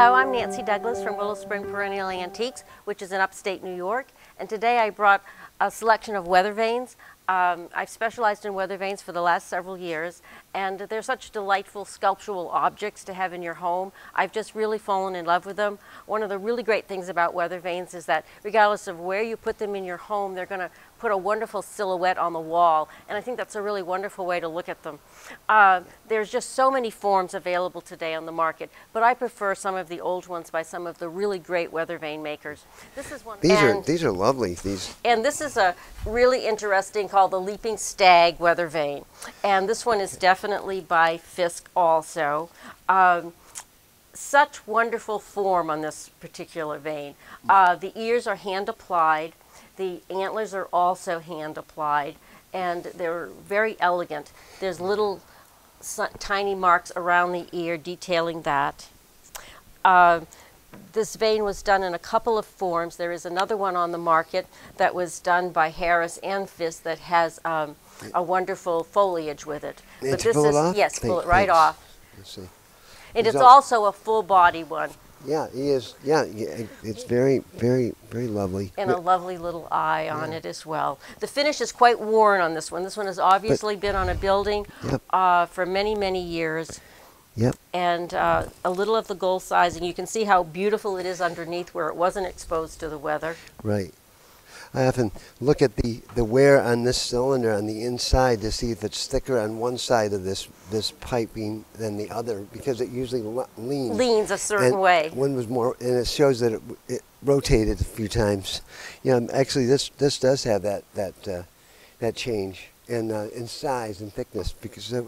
Hello, I'm Nancy Douglas from Willow Spring Perennial Antiques, which is in upstate New York. And today I brought a selection of weather vanes. Um, I've specialized in weather vanes for the last several years, and they're such delightful sculptural objects to have in your home. I've just really fallen in love with them. One of the really great things about weather vanes is that regardless of where you put them in your home, they're going to put a wonderful silhouette on the wall, and I think that's a really wonderful way to look at them. Uh, there's just so many forms available today on the market, but I prefer some of the old ones by some of the really great weather vane makers. This is one. These are these are lovely. These. And this is a really interesting called the Leaping Stag weather vane, and this one is definitely by Fiske also. Um, such wonderful form on this particular vane. Uh, the ears are hand applied. The antlers are also hand applied and they're very elegant. There's little tiny marks around the ear detailing that. Uh, this vane was done in a couple of forms. There is another one on the market that was done by Harris and Fiske that has um, a wonderful foliage with it. but this is yes, pull it right thanks. off. Let's see. And it's also a full body one. Yeah, he is. Yeah, it's very, very, very lovely. And a lovely little eye on yeah. it as well. The finish is quite worn on this one. This one has obviously but, been on a building uh, for many, many years. Yep. And uh, a little of the gold sizing. You can see how beautiful it is underneath where it wasn't exposed to the weather. Right. I often look at the, the wear on this cylinder on the inside to see if it's thicker on one side of this this piping than the other because it usually leans. Leans a certain and way. One was more, and it shows that it, it, rotated a few times. You know, actually, this this does have that that uh, that change in uh, in size and thickness because it,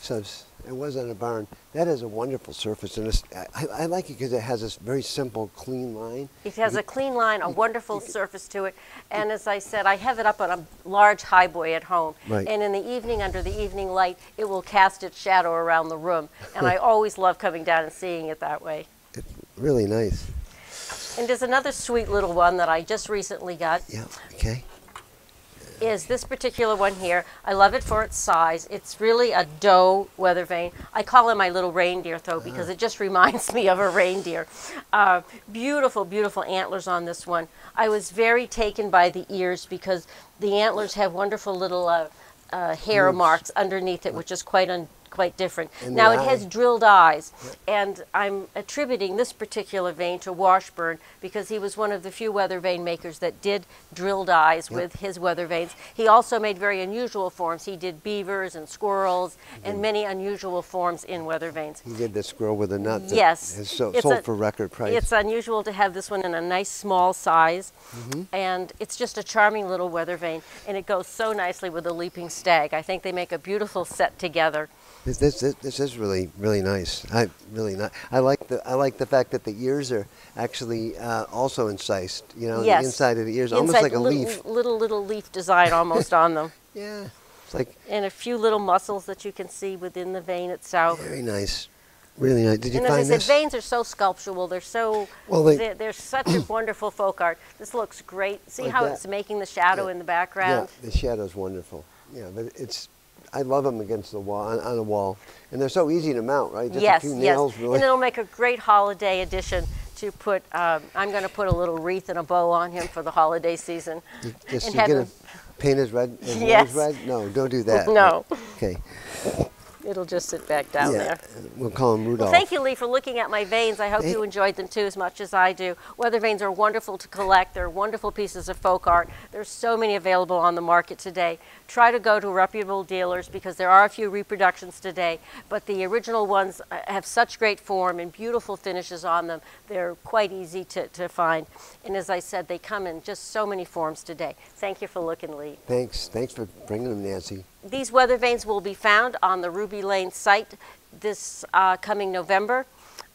so it was on a barn. That is a wonderful surface, and I, I, like it because it has this very simple, clean line. It has a clean line, a wonderful surface to it, and as I said, I have it up on a large highboy at home. Right. And in the evening, under the evening light, it will cast its shadow around the room, and I always love coming down and seeing it that way. It's really nice. And there's another sweet little one that I just recently got. Yeah. Okay is this particular one here. I love it for its size. It's really a doe weather vane. I call it my little reindeer though because it just reminds me of a reindeer. Uh, beautiful, beautiful antlers on this one. I was very taken by the ears because the antlers have wonderful little uh, uh, hair marks underneath it, which is quite un quite different. Now it eye. has drilled eyes, and I'm attributing this particular vane to Washburn because he was one of the few weather vane makers that did drilled eyes with his weather vanes. He also made very unusual forms. He did beavers and squirrels and many unusual forms in weather vanes. He did the squirrel with a nut. yes, it's sold a, for record price. It's unusual to have this one in a nice small size, mm -hmm. and it's just a charming little weather vane, and it goes so nicely with the leaping stag. I think they make a beautiful set together. This, this, this is really really nice. I really not. I like the I like the fact that the ears are actually uh, also incised. You know, yes. the inside of the ears, inside almost like a little, leaf. Little little leaf design almost on them. Yeah, it's like. And a few little muscles that you can see within the vane itself. Very nice. Really nice. Did you and find as I said, vanes are so sculptural. They're so. Well, they, they're, they're such a wonderful folk art. This looks great. See like how that. it's making the shadow yeah. in the background. Yeah, the shadow's wonderful. Yeah, but it's I love them against the wall, on, on, a wall. And they're so easy to mount, right? Just yes, a few nails, yes. Really. And it'll make a great holiday addition to put, um, I'm going to put a little wreath and a bow on him for the holiday season. You, just, you going to paint his red, his yes. red? No, don't do that. no. Okay. It'll just sit back down yeah, there. We'll call him Rudolph. Well, thank you, Leigh, for looking at my vanes. I hope you enjoyed them too as much as I do. Weather vanes are wonderful to collect. They're wonderful pieces of folk art. There's so many available on the market today. Try to go to reputable dealers because there are a few reproductions today, but the original ones uh, have such great form and beautiful finishes on them. They're quite easy to, to find. And as I said, they come in just so many forms today. Thank you for looking, Leigh. Thanks. Thanks for bringing them, Nancy. These weather vanes will be found on the Ruby Lane site this uh, coming November.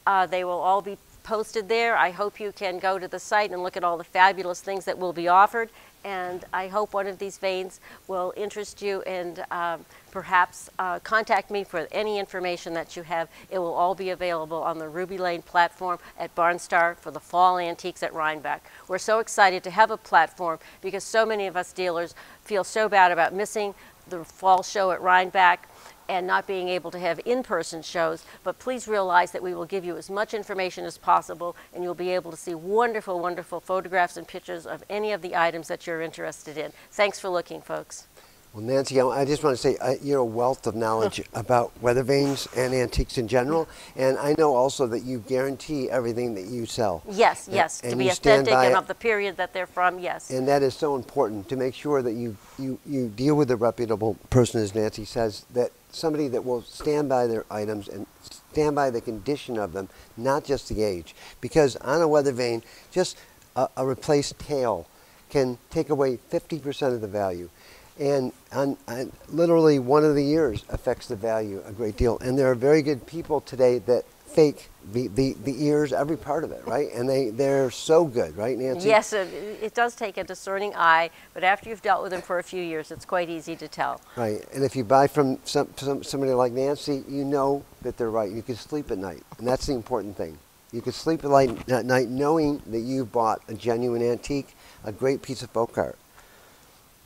Uh, they will all be posted there. I hope you can go to the site and look at all the fabulous things that will be offered. And I hope one of these vanes will interest you and um, perhaps uh, contact me for any information that you have. It will all be available on the Ruby Lane platform at Barnstar for the fall antiques at Rhinebeck. We're so excited to have a platform because so many of us dealers feel so bad about missing the fall show at Rhinebeck and not being able to have in-person shows, but please realize that we will give you as much information as possible and you'll be able to see wonderful, wonderful photographs and pictures of any of the items that you're interested in. Thanks for looking, folks. Well, Nancy, I I just want to say uh, you're a wealth of knowledge about weather vanes and antiques in general, and I know also that you guarantee everything that you sell. Yes, And- yes, to and be you authentic and it. of the period that they're from, yes. And that is so important to make sure that you, you, you deal with a reputable person, as Nancy says, that somebody that will stand by their items and stand by the condition of them, not just the age. Because on a weather vane, just a, a replaced tail can take away 50% of the value. And on, on literally one of the years affects the value a great deal. And there are very good people today that fake the, the, the ears, every part of it, right? And they, they're so good, right, Nancy? Yes, it, it does take a discerning eye, but after you've dealt with them for a few years, it's quite easy to tell. Right, and if you buy from some, some somebody like Nancy, you know that they're right. You can sleep at night, and that's the important thing. You can sleep at night, at night knowing that you've bought a genuine antique, a great piece of folk art.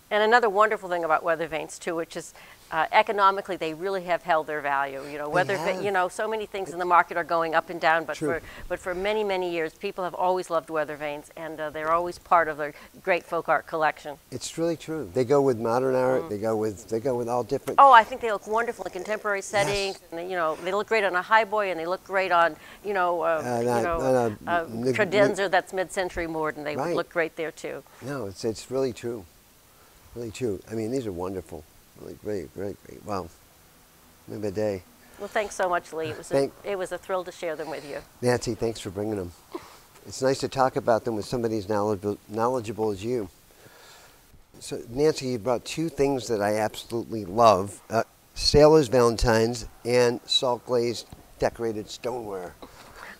And another wonderful thing about weather vanes too, which is uh, economically they really have held their value. You know, weather, va- you know, so many things in the market are going up and down, but True. for but for many many years, people have always loved weather vanes, and uh, they're always part of their great folk art collection. It's really true. They go with modern art. They go with they go with all different. Oh, I think they look wonderful in contemporary settings. And they, you know, they look great on a highboy, and they look great on, you know, uh, Uh, you know, uh, credenza that's mid-century modern. They would look great there too. No, it's it's really true, really true. I mean, these are wonderful, really great, great, great. Wow, maybe a day. Well, thanks so much, Leigh. It was a, it was a thrill to share them with you. Nancy, thanks for bringing them. It's nice to talk about them with somebody as knowledgeable, knowledgeable as you. So, Nancy, you brought two things that I absolutely love uh, Sailor's Valentines and salt glazed decorated stoneware.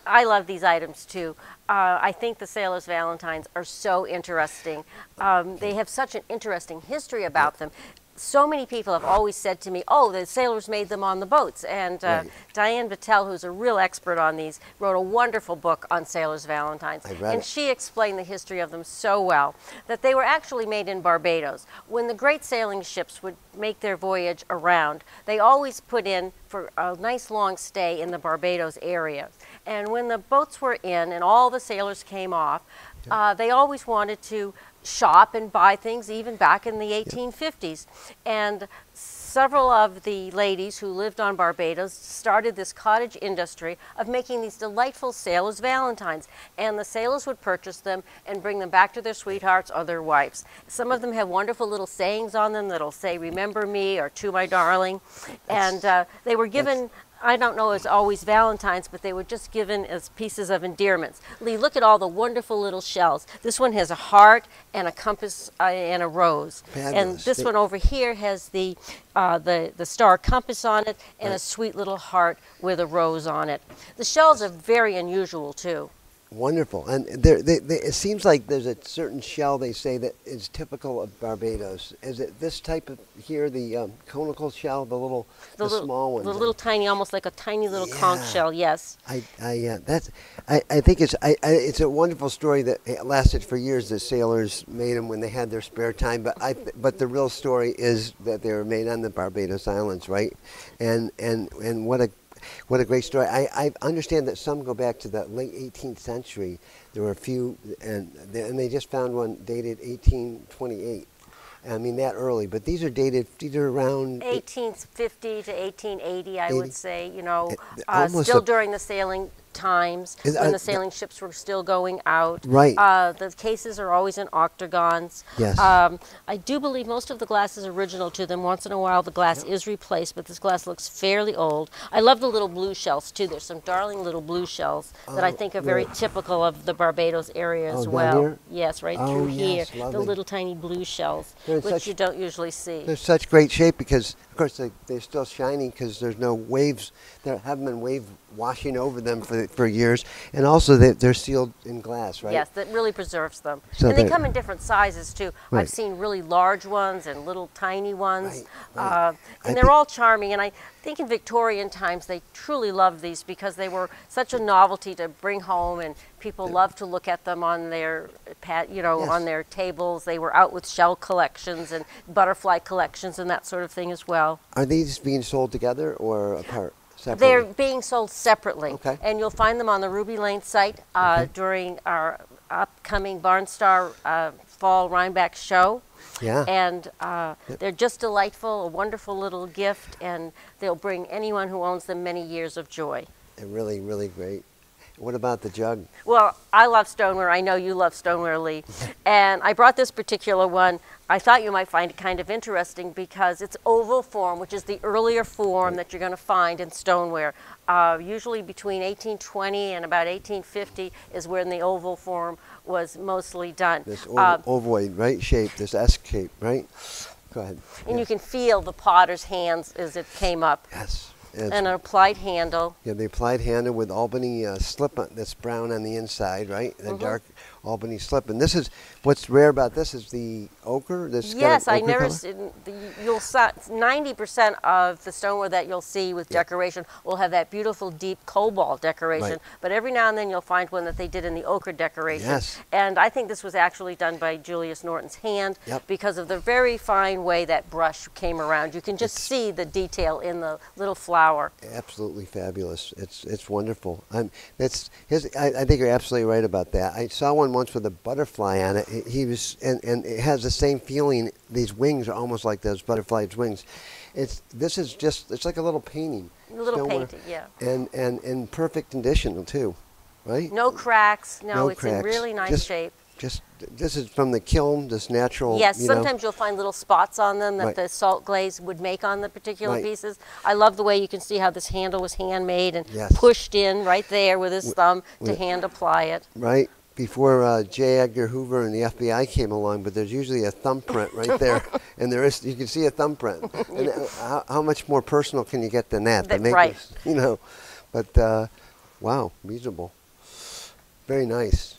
I love these items too. Uh, I think the Sailor's Valentines are so interesting. Um, they have such an interesting history about them. So many people have always said to me, "Oh, the sailors made them on the boats." And uh, Right. Diane Battelle, who's a real expert on these, wrote a wonderful book on Sailor's Valentines. And it. she explained the history of them so well that they were actually made in Barbados. When the great sailing ships would make their voyage around, they always put in for a nice long stay in the Barbados area. And when the boats were in and all the sailors came off, uh, they always wanted to shop and buy things, even back in the 1850s. And several of the ladies who lived on Barbados started this cottage industry of making these delightful sailors' valentines. And the sailors would purchase them and bring them back to their sweethearts or their wives. Some of them have wonderful little sayings on them that'll say, Remember me or To my darling. And uh, they were given. I don't know as always Valentines, but they were just given as pieces of endearments. Leigh, look at all the wonderful little shells. This one has a heart and a compass uh, and a rose. And this They- one over here has the, uh, the, the star compass on it and a sweet little heart with a rose on it. The shells are very unusual too. Wonderful. And there, they, they, it seems like there's a certain shell they say that is typical of Barbados. Is it this type of here, the um, conical shell, the little, the, little, small one, The little tiny, almost like a tiny little conch shell, yes. I, I, uh, that's, I, I think it's, I, I, it's a wonderful story that lasted for years. The sailors made them when they had their spare time, but I, but the real story is that they were made on the Barbados Islands, right? And, and, and what a, what a great story. I, I understand that some go back to the late 18th century. There were a few, and they, and they just found one dated 1828. I mean that early, but these are dated. These are around 1850 to 1880, I 80. would say, you know, uh, still during the sailing times Is- when uh, the sailing ships were still going out. Right. Uh, the cases are always in octagons. Yes. Um, I do believe most of the glass is original to them. Once in a while, the glass is replaced, but this glass looks fairly old. I love the little blue shells too. There's some darling little blue shells that I Oh, think are very right. typical of the Barbados area Oh, as down well. here? Yes, right Oh, through here. yes, The little tiny blue shells, They're which such- you don't usually see. They're such great shape because, of course, they, they're still shiny because there's no waves. There haven't been wave washing over them for for, for years, and also they, they're sealed in glass, right? Yes, that really preserves them. So and they they- come in different sizes too. Right. I've seen really large ones and little tiny ones. Right, right. Uh, I and they're all charming. And I think in Victorian times they truly loved these because they were such a novelty to bring home, and people loved to look at them on their pat, you know, Yes. on their tables. They were out with shell collections and butterfly collections and that sort of thing as well. Are these being sold together or apart? Separately? They're being sold separately. Okay. And you'll find them on the Ruby Lane site uh, Okay. during our upcoming Barnstar uh, Fall Rhinebeck show. Yeah. And uh, they're just delightful, a wonderful little gift, and they'll bring anyone who owns them many years of joy. They're really, really great. What about the jug? Well, I love stoneware. I know you love stoneware, Leigh. and I brought this particular one. I thought you might find it kind of interesting because it's oval form, which is the earlier form that you're going to find in stoneware. Uh, usually between 1820 and about 1850 is when the oval form was mostly done. This Uh, ovoid, right? Shape, this S shape, right? Go ahead. and Yeah. you can feel the potter's hands as it came up. Yes. It's- And an applied handle. yeah, the applied handle with Albany uh, slip that's brown on the inside, right? The Mm-hmm. dark Albany slip. And this is what's rare about this is the ochre. This kind of Yes, I never. the- You'll ninety percent of the stoneware that you'll see with Yeah. decoration will have that beautiful deep cobalt decoration. Right. But every now and then you'll find one that they did in the ochre decoration. Yes. And I think this was actually done by Julius Norton's hand Yep. because of the very fine way that brush came around. You can just It's- see the detail in the little flower. absolutely fabulous. It's it's wonderful. I'm, that's his, I, I think you're absolutely right about that. I saw one once with a butterfly on it. He- was and, and it has the same feeling. These wings are almost like those butterflies' wings. It's this is just it's like a little painting. A little painting, yeah. And and in perfect condition too, right? No cracks. No, No it's in really nice Just- shape. Just this is from the kiln. This natural. Yes, you know. sometimes you'll find little spots on them that Right. the salt glaze would make on the particular Right. pieces. I love the way you can see how this handle was handmade and Yes. pushed in right there with his thumb to with- hand apply it. right before uh, J. Edgar Hoover and the FBI came along, but there's usually a thumbprint right there, and there is you can see a thumbprint. And uh, how, how much more personal can you get than that? That- right. this, you know, but uh, wow, reasonable, very nice.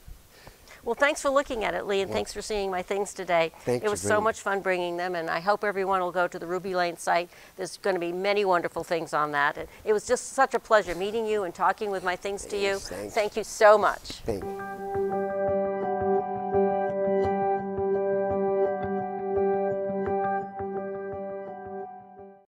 Well, thanks for looking at it, Leigh, and thanks for seeing my things today. Thank it was so much. fun bringing them, and I hope everyone will go to the Ruby Lane site. There's going to be many wonderful things on that. It, it was just such a pleasure meeting you and talking with my things to you. Thanks. Thank you so much. Thank you.